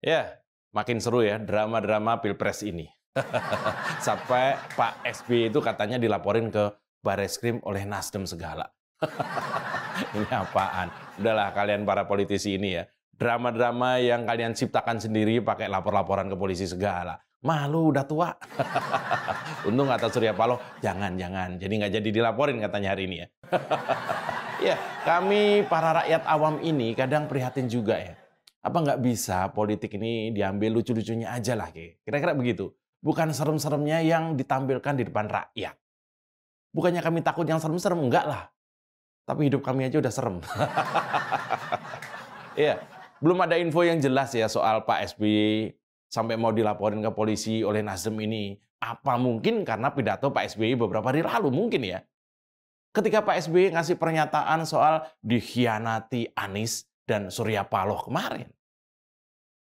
Ya, makin seru ya drama-drama Pilpres ini. Sampai Pak SBY itu katanya dilaporin ke Bareskrim oleh Nasdem segala. ini apaan? Udahlah kalian para politisi ini ya. Drama-drama yang kalian ciptakan sendiri pakai lapor-laporan ke polisi segala. Malu udah tua. Untung kata Surya Paloh, jangan, jangan. Jadi nggak jadi dilaporin katanya hari ini ya. ya, kami para rakyat awam ini kadang prihatin juga ya apa nggak bisa politik ini diambil lucu-lucunya aja lah, kira-kira begitu. Bukan serem-seremnya yang ditampilkan di depan rakyat. Bukannya kami takut yang serem-serem, enggak lah. Tapi hidup kami aja udah serem. Iya, belum ada info yang jelas ya soal Pak SBY sampai mau dilaporin ke polisi oleh Nasdem ini. Apa mungkin karena pidato Pak SBY beberapa hari lalu mungkin ya. Ketika Pak SBY ngasih pernyataan soal dikhianati Anies dan Surya Paloh kemarin.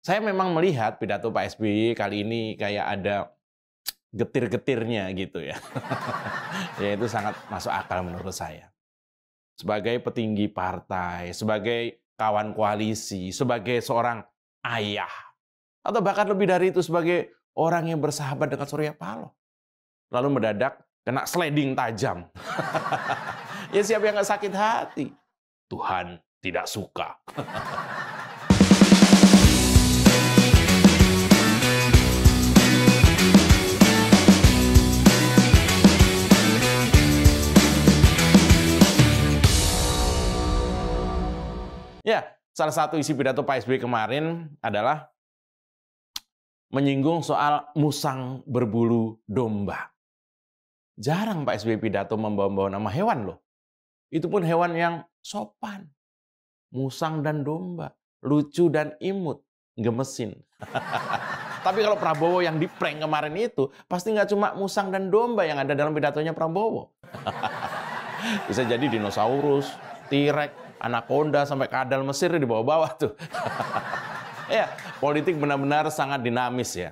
Saya memang melihat pidato Pak SBY kali ini kayak ada getir-getirnya gitu ya. ya itu sangat masuk akal menurut saya. Sebagai petinggi partai, sebagai kawan koalisi, sebagai seorang ayah, atau bahkan lebih dari itu sebagai orang yang bersahabat dengan Surya Paloh. Lalu mendadak kena sliding tajam. ya siapa yang nggak sakit hati? Tuhan tidak suka. Ya, salah satu isi pidato Pak SBY kemarin adalah menyinggung soal musang berbulu domba. Jarang Pak SBY pidato membawa-bawa nama hewan loh. Itu pun hewan yang sopan musang dan domba, lucu dan imut, gemesin. Tapi kalau Prabowo yang di prank kemarin itu, pasti nggak cuma musang dan domba yang ada dalam pidatonya Prabowo. Bisa jadi dinosaurus, T-Rex, anaconda, sampai kadal Mesir di bawah-bawah tuh. ya, politik benar-benar sangat dinamis ya.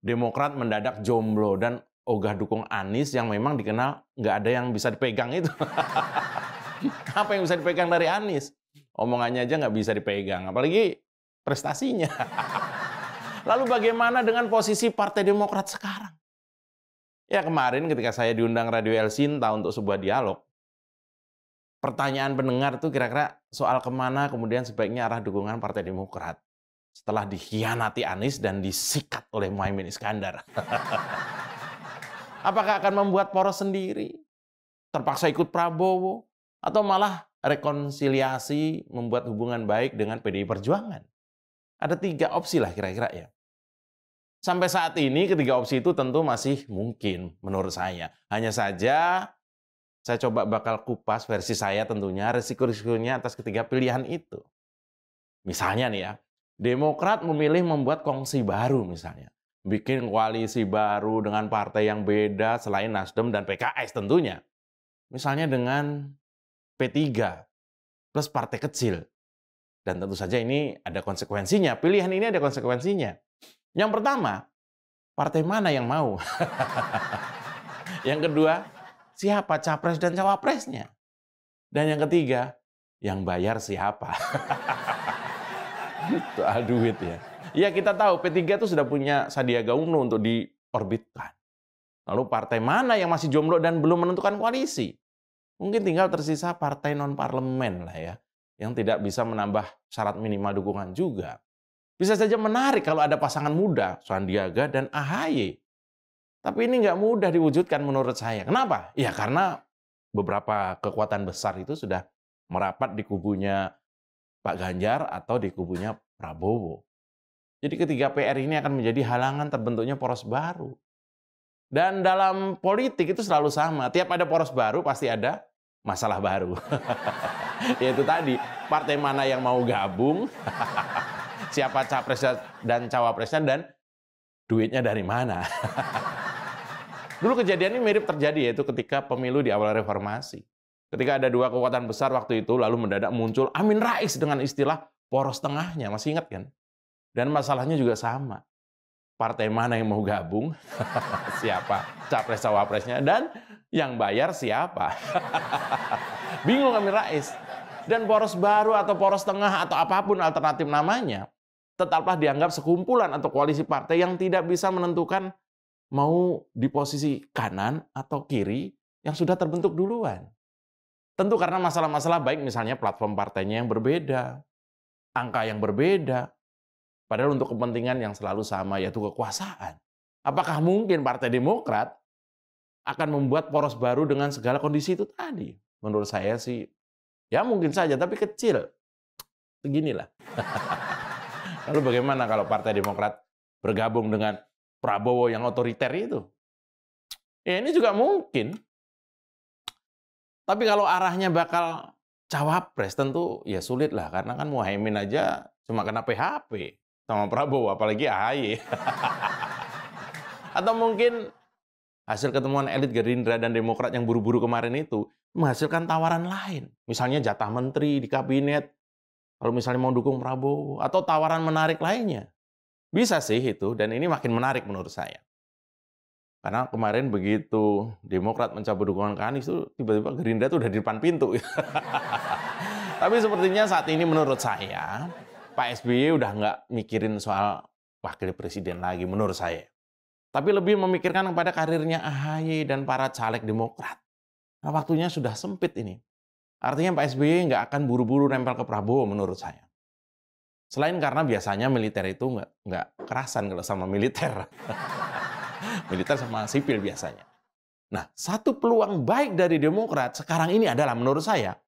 Demokrat mendadak jomblo dan ogah dukung Anies yang memang dikenal nggak ada yang bisa dipegang itu. Apa yang bisa dipegang dari Anies? Omongannya aja nggak bisa dipegang, apalagi prestasinya. Lalu bagaimana dengan posisi Partai Demokrat sekarang? Ya kemarin ketika saya diundang Radio El Sinta untuk sebuah dialog, pertanyaan pendengar tuh kira-kira soal ke mana kemudian sebaiknya arah dukungan Partai Demokrat setelah dikhianati Anies dan disikat oleh Muhaimin Iskandar. Apakah akan membuat poros sendiri? Terpaksa ikut Prabowo? Atau malah rekonsiliasi, membuat hubungan baik dengan PDI Perjuangan. Ada tiga opsi lah kira-kira ya. Sampai saat ini ketiga opsi itu tentu masih mungkin menurut saya. Hanya saja saya coba bakal kupas versi saya tentunya risiko-risikonya atas ketiga pilihan itu. Misalnya nih ya, Demokrat memilih membuat kongsi baru misalnya. Bikin koalisi baru dengan partai yang beda selain Nasdem dan PKS tentunya. Misalnya dengan P3 plus partai kecil. Dan tentu saja ini ada konsekuensinya. Pilihan ini ada konsekuensinya. Yang pertama, partai mana yang mau? yang kedua, siapa capres dan cawapresnya? Dan yang ketiga, yang bayar siapa? Soal duit ya. Ya kita tahu P3 itu sudah punya Sandiaga Uno untuk diorbitkan. Lalu partai mana yang masih jomblo dan belum menentukan koalisi? Mungkin tinggal tersisa partai non-parlemen lah ya, yang tidak bisa menambah syarat minimal dukungan juga. Bisa saja menarik kalau ada pasangan muda, Sandiaga dan AHY. Tapi ini nggak mudah diwujudkan menurut saya. Kenapa? Ya karena beberapa kekuatan besar itu sudah merapat di kubunya Pak Ganjar atau di kubunya Prabowo. Jadi ketiga PR ini akan menjadi halangan terbentuknya poros baru. Dan dalam politik itu selalu sama. Tiap ada poros baru pasti ada masalah baru. Yaitu tadi, partai mana yang mau gabung, siapa capres dan cawapresnya, dan duitnya dari mana. Dulu kejadian ini mirip terjadi yaitu ketika pemilu di awal reformasi. Ketika ada dua kekuatan besar waktu itu, lalu mendadak muncul Amin Rais dengan istilah poros tengahnya. Masih ingat kan? Dan masalahnya juga sama. Partai mana yang mau gabung, siapa capres cawapresnya, dan yang bayar siapa? Bingung Amin Rais. Dan poros baru atau poros tengah atau apa pun alternatif namanya, tetaplah dianggap sekumpulan atau koalisi partai yang tidak bisa menentukan mau di posisi kanan atau kiri yang sudah terbentuk duluan. Tentu karena masalah-masalah baik misalnya platform partainya yang berbeda, angka yang berbeda, padahal untuk kepentingan yang selalu sama yaitu kekuasaan. Apakah mungkin Partai Demokrat akan membuat poros baru dengan segala kondisi itu tadi? Menurut saya sih ya mungkin saja tapi kecil. Beginilah. Lalu bagaimana kalau Partai Demokrat bergabung dengan Prabowo yang otoriter itu? Ya ini juga mungkin. Tapi kalau arahnya bakal cawapres tentu ya sulit lah karena kan Muhaimin aja cuma kena PHP sama Prabowo apalagi AHY. Atau mungkin hasil ketemuan elit Gerindra dan Demokrat yang buru-buru kemarin itu menghasilkan tawaran lain. Misalnya jatah menteri di kabinet, kalau misalnya mau dukung Prabowo, atau tawaran menarik lainnya. Bisa sih itu, dan ini makin menarik menurut saya. Karena kemarin begitu Demokrat mencabut dukungan ke Anies tiba-tiba Gerindra itu udah di depan pintu. Tapi sepertinya saat ini menurut saya Pak SBY udah nggak mikirin soal wakil presiden lagi menurut saya. Tapi lebih memikirkan kepada karirnya AHY dan para caleg Demokrat. Nah waktunya sudah sempit ini. Artinya Pak SBY nggak akan buru-buru nempel ke Prabowo menurut saya. Selain karena biasanya militer itu nggak nggak kerasan kalau sama militer. militer sama sipil biasanya. Nah, satu peluang baik dari Demokrat sekarang ini adalah menurut saya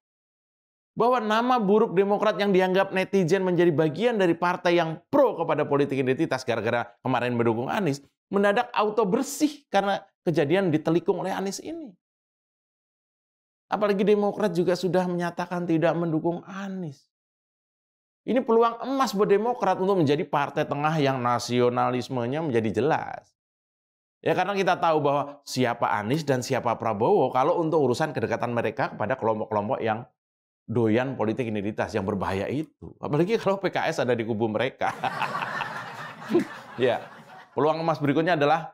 bahwa nama buruk Demokrat yang dianggap netizen menjadi bagian dari partai yang pro kepada politik identitas gara-gara kemarin mendukung Anies, mendadak auto bersih karena kejadian ditelikung oleh Anies ini. Apalagi Demokrat juga sudah menyatakan tidak mendukung Anies. Ini peluang emas buat Demokrat untuk menjadi partai tengah yang nasionalismenya menjadi jelas. Ya karena kita tahu bahwa siapa Anies dan siapa Prabowo kalau untuk urusan kedekatan mereka kepada kelompok-kelompok yang doyan politik identitas yang berbahaya itu. Apalagi kalau PKS ada di kubu mereka. ya, peluang emas berikutnya adalah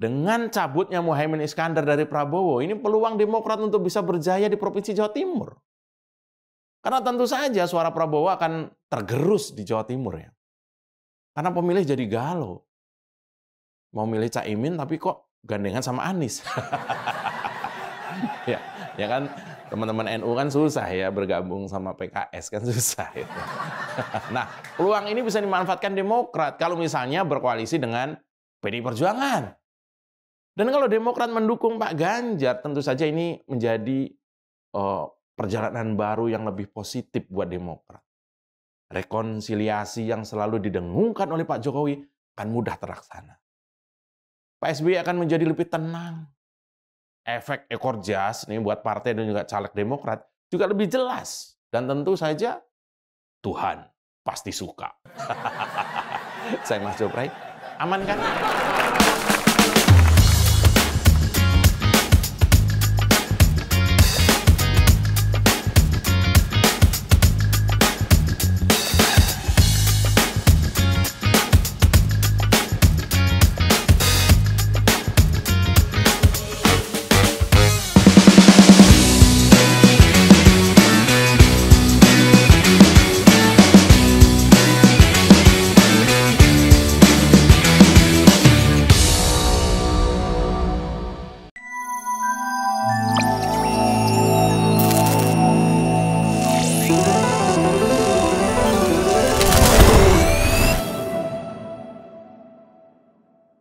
dengan cabutnya Muhaimin Iskandar dari Prabowo, ini peluang Demokrat untuk bisa berjaya di Provinsi Jawa Timur. Karena tentu saja suara Prabowo akan tergerus di Jawa Timur ya. Karena pemilih jadi galau mau milih Caimin tapi kok gandengan sama Anies. ya, ya kan teman-teman NU kan susah ya bergabung sama PKS kan susah itu. nah, peluang ini bisa dimanfaatkan Demokrat kalau misalnya berkoalisi dengan PDI Perjuangan. Dan kalau Demokrat mendukung Pak Ganjar, tentu saja ini menjadi uh, perjalanan baru yang lebih positif buat Demokrat. Rekonsiliasi yang selalu didengungkan oleh Pak Jokowi akan mudah terlaksana. Pak SBY akan menjadi lebih tenang. Efek ekor jas nih buat partai dan juga caleg Demokrat juga lebih jelas. Dan tentu saja Tuhan pasti suka. Saya Mas Joprai, aman kan?